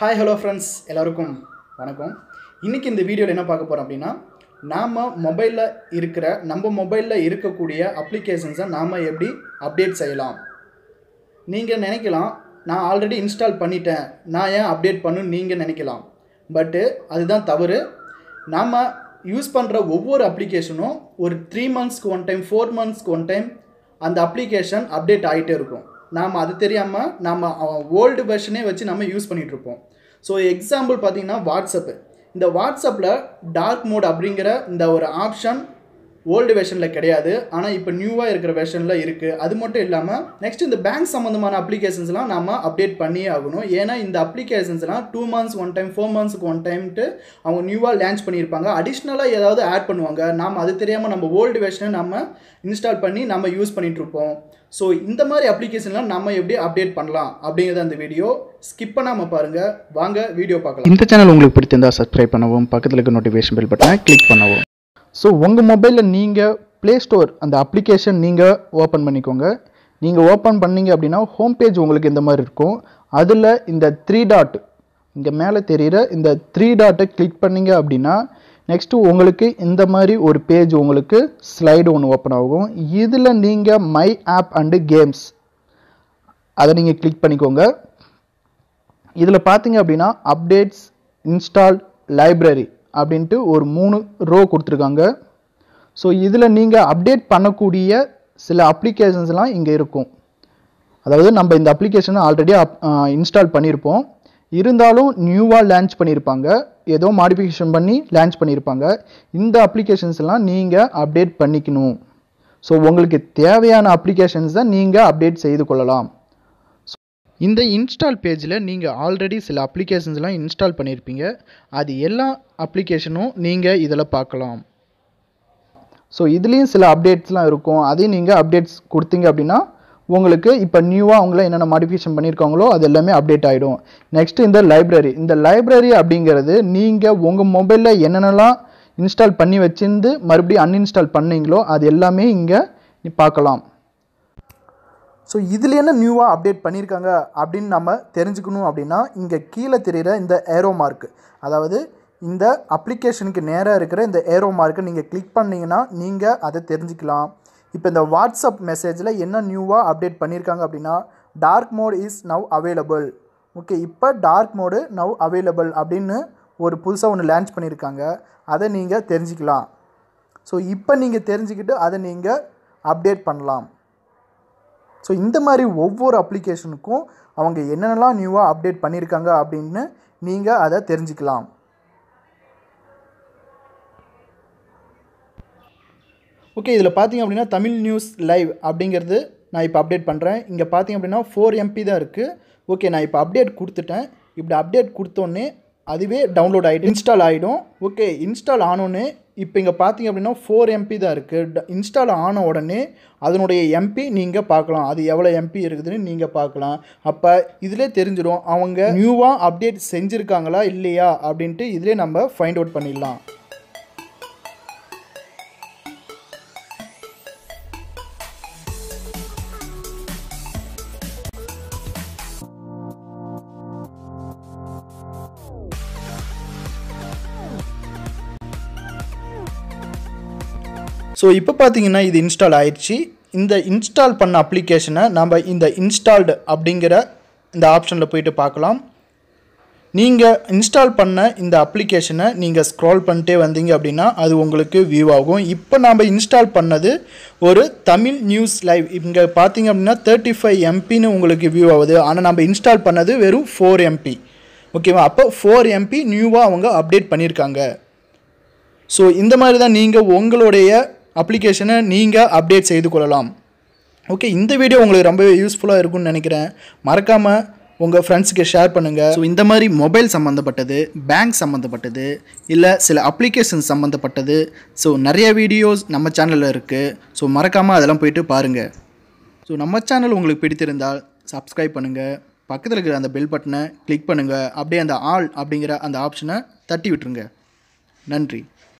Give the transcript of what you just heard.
Hi hello friends எல்லாருக்கும் வணக்கம். இன்றைக்கி இந்த வீடியோவில் என்ன பார்க்க போகிறோம் அப்படின்னா நாம் மொபைலில் இருக்கிற நம்ம மொபைலில் இருக்கக்கூடிய அப்ளிகேஷன்ஸை நாம் எப்படி அப்டேட் செய்யலாம்? நீங்கள் நினைக்கலாம் நான் ஆல்ரெடி இன்ஸ்டால் பண்ணிட்டேன். நான் ஏன் அப்டேட் பண்ணுன்னு நீங்கள் நினைக்கலாம். பட்டு அதுதான் தவறு. நாம் யூஸ் பண்ணுற ஒவ்வொரு அப்ளிகேஷனும் ஒரு த்ரீ மந்த்ஸ்க்கு ஒன் டைம் ஃபோர் மந்த்ஸ்க்கு ஒன் டைம் அந்த அப்ளிகேஷன் அப்டேட் ஆகிட்டே இருக்கும். நாம் அது தெரியாமல் நம்ம ஓல்டு வெர்ஷனே வச்சு நம்ம யூஸ் பண்ணிகிட்ருப்போம் ஸோ எக்ஸாம்பிள் பார்த்தீங்கன்னா வாட்ஸ்அப்பு இந்த வாட்ஸ்அப்பில் டார்க் மோட் அப்படிங்கிற இந்த ஒரு ஆப்ஷன் ஓல்டு வெர்ஷனில் கிடையாது. ஆனால் இப்போ நியூவாக இருக்கிற வெர்ஷனில் இருக்குது அது மட்டும் இல்லாமல் நெக்ஸ்ட் இந்த பேங்க் சம்மந்தமான அப்ளிகேஷன்ஸ்லாம் நம்ம அப்டேட் பண்ணியே ஆகணும். ஏன்னா இந்த அப்ளிகேஷன்ஸ்லாம் two months one time four மந்த்ஸ்க்கு ஒன் டைம்ட்டு அவங்க நியூவாக லான்ச் பண்ணியிருப்பாங்க. அடிஷ்னலாக ஏதாவது ஆட் பண்ணுவாங்க. நாம் அது தெரியாமல் நம்ம ஓல்டு வெர்ஷனை நம்ம இன்ஸ்டால் பண்ணி நம்ம யூஸ் பண்ணிகிட்ருப்போம் ஸோ இந்த மாதிரி அப்ளிகேஷன்லாம் நம்ம எப்படி அப்டேட் பண்ணலாம் அப்படிங்கிறது அந்த வீடியோ ஸ்கிப் பண்ணாமல் பாருங்கள் வாங்க வீடியோ பார்க்கலாம். இந்த சேனல் உங்களுக்கு பிடிச்சிருந்தா சப்ஸ்கிரைப் பண்ணவும் பக்கத்தில் இருக்க நோட்டிஃபிகேஷன் பில் பட்டனை கிளிக் பண்ணவும். ஸோ உங்கள் மொபைலில் நீங்கள் ப்ளே ஸ்டோர் அந்த அப்ளிகேஷன் நீங்கள் ஓப்பன் பண்ணிக்கோங்க. நீங்கள் ஓப்பன் பண்ணீங்க அப்படின்னா ஹோம் பேஜ் உங்களுக்கு இந்த மாதிரி இருக்கும். அதில் இந்த த்ரீ டாட் இங்கே மேலே தெரிகிற இந்த த்ரீ டாட்டை கிளிக் பண்ணிங்க அப்படின்னா நெக்ஸ்ட்டு உங்களுக்கு இந்த மாதிரி ஒரு பேஜ் உங்களுக்கு ஸ்லைடு ஒன்று ஓப்பன் ஆகும். இதில் நீங்கள் மை ஆப் அண்டு கேம்ஸ் அதை நீங்கள் கிளிக் பண்ணிக்கோங்க. இதில் பார்த்தீங்க அப்படின்னா அப்டேட்ஸ் இன்ஸ்டால் லைப்ரரி அப்படின்ட்டு ஒரு மூணு ரோ கொடுத்துருக்காங்க. ஸோ இதில் நீங்கள் அப்டேட் பண்ணக்கூடிய சில அப்ளிகேஷன்ஸ்லாம் இங்கே இருக்கும். அதாவது நம்ம இந்த அப்ளிகேஷனை ஆல்ரெடி இன்ஸ்டால் பண்ணியிருப்போம். இருந்தாலும் நியூவாக லான்ச் பண்ணியிருப்பாங்க. ஏதோ மாடிஃபிகேஷன் பண்ணி லான்ச் பண்ணியிருப்பாங்க. இந்த அப்ளிகேஷன்ஸ்லாம் நீங்கள் அப்டேட் பண்ணிக்கணும். ஸோ உங்களுக்கு தேவையான அப்ளிகேஷன்ஸை நீங்கள் அப்டேட் செய்து கொள்ளலாம். இந்த இன்ஸ்டால் பேஜில் நீங்கள் ஆல்ரெடி சில அப்ளிகேஷன்ஸ்லாம் இன்ஸ்டால் பண்ணியிருப்பீங்க அது எல்லா அப்ளிகேஷனும் நீங்கள் இதில் பார்க்கலாம். ஸோ இதுலேயும் சில அப்டேட்ஸ்லாம் இருக்கும். அதையும் நீங்கள் அப்டேட்ஸ் கொடுத்தீங்க அப்படின்னா உங்களுக்கு இப்போ நியூவாக அவங்கள என்னென்ன மாடிஃபிகேஷன் பண்ணியிருக்காங்களோ அது எல்லாமே அப்டேட் ஆகிடும் நெக்ஸ்ட்டு இந்த லைப்ரரி இந்த லைப்ரரி அப்படிங்கிறது நீங்கள் உங்கள் மொபைலில் என்னென்னலாம் இன்ஸ்டால் பண்ணி வச்சிருந்து மறுபடியும் அன்இன்ஸ்டால் பண்ணீங்களோ அது எல்லாமே இங்கே பார்க்கலாம். ஸோ இதில் என்ன நியூவாக அப்டேட் பண்ணியிருக்காங்க அப்படின்னு நம்ம தெரிஞ்சுக்கணும் அப்படின்னா இங்கே கீழே தெரிகிற இந்த ஏரோ மார்க் அதாவது இந்த அப்ளிகேஷனுக்கு நேராக இருக்கிற இந்த ஏரோ மார்க்கை நீங்கள் கிளிக் பண்ணிங்கன்னா நீங்கள் அதை தெரிஞ்சுக்கலாம். இப்போ இந்த வாட்ஸ்அப் மெசேஜில் என்ன நியூவாக அப்டேட் பண்ணியிருக்காங்க அப்படின்னா dark mode is now available okay இப்போ டார்க் மோடு நவ் அவைலபிள் அப்படின்னு ஒரு புதுசாக ஒன்று லான்ச் பண்ணியிருக்காங்க அதை நீங்கள் தெரிஞ்சுக்கலாம். ஸோ இப்போ நீங்கள் தெரிஞ்சுக்கிட்டு அதை நீங்கள் அப்டேட் பண்ணலாம். ஸோ இந்த மாதிரி ஒவ்வொரு அப்ளிகேஷனுக்கும் அவங்க என்னென்னலாம் நியூவாக அப்டேட் பண்ணியிருக்காங்க அப்படின்னு நீங்கள் அதை தெரிஞ்சுக்கலாம். ஓகே இதில் பார்த்தீங்க அப்படின்னா தமிழ் நியூஸ் லைவ் அப்படிங்கிறது நான் இப்போ அப்டேட் பண்ணுறேன் இங்கே பார்த்தீங்க அப்படின்னா ஃபோர் எம்பி தான் இருக்குது ஓகே நான் இப்போ அப்டேட் கொடுத்துட்டேன். இப்படி அப்டேட் கொடுத்தோன்னே அதுவே டவுன்லோட் ஆகிடும் இன்ஸ்டால் ஆகிடும் ஓகே இன்ஸ்டால் ஆனோன்னே இப்போ இங்கே பார்த்தீங்க அப்படின்னா ஃபோர் எம்பி தான் இருக்குது இன்ஸ்டால் ஆன உடனே அதனுடைய எம்பி நீங்கள் பார்க்கலாம். அது எவ்வளோ எம்பி இருக்குதுன்னு நீங்கள் பார்க்கலாம். அப்போ இதிலே தெரிஞ்சிடும் அவங்க நியூவாக அப்டேட் செஞ்சுருக்காங்களா இல்லையா அப்படின்ட்டு இதிலே நம்ம ஃபைண்ட் அவுட் பண்ணிடலாம். ஸோ இப்போ பார்த்தீங்கன்னா இது இன்ஸ்டால் ஆயிடுச்சு. இந்த இன்ஸ்டால் பண்ண அப்ளிகேஷனை நம்ம இந்த இன்ஸ்டால்டு அப்படிங்கிற இந்த ஆப்ஷனில் போயிட்டு பார்க்கலாம் நீங்கள் இன்ஸ்டால் பண்ண இந்த அப்ளிகேஷனை நீங்கள் ஸ்க்ரால் பண்ணிட்டே வந்தீங்க அப்படின்னா அது உங்களுக்கு வியூ ஆகும். இப்போ நாம் இன்ஸ்டால் பண்ணது ஒரு தமிழ் நியூஸ் லைவ் இங்கே பார்த்தீங்க அப்படின்னா தேர்ட்டி ஃபைவ் எம்பின்னு உங்களுக்கு வியூ ஆகுது. ஆனால் நம்ம இன்ஸ்டால் பண்ணது வெறும் ஃபோர் எம்பி ஓகேவா? அப்போ ஃபோர் எம்பி நியூவாக அவங்க அப்டேட் பண்ணியிருக்காங்க ஸோ இந்த மாதிரி தான் நீங்கள் உங்களுடைய அப்ளிகேஷனை நீங்கள் அப்டேட் செய்து கொள்ளலாம். ஓகே இந்த வீடியோ உங்களுக்கு ரொம்பவே யூஸ்ஃபுல்லாக இருக்கும்னு நினைக்கிறேன். மறக்காமல் உங்கள் ஃப்ரெண்ட்ஸுக்கு ஷேர் பண்ணுங்கள் ஸோ இந்த மாதிரி மொபைல் சம்மந்தப்பட்டது பேங்க் சம்மந்தப்பட்டது இல்லை சில அப்ளிகேஷன் சம்மந்தப்பட்டது ஸோ நிறைய வீடியோஸ் நம்ம சேனலில் இருக்குது ஸோ மறக்காமல் அதெல்லாம் போயிட்டு பாருங்கள் ஸோ நம்ம சேனல் உங்களுக்கு பிடித்திருந்தால் சப்ஸ்கிரைப் பண்ணுங்கள் பக்கத்தில் இருக்கிற அந்த பெல் பட்டனை கிளிக் பண்ணுங்கள் அப்படியே அந்த ஆல் அப்படிங்கிற அந்த ஆப்ஷனை தட்டி விட்டுருங்க. நன்றி.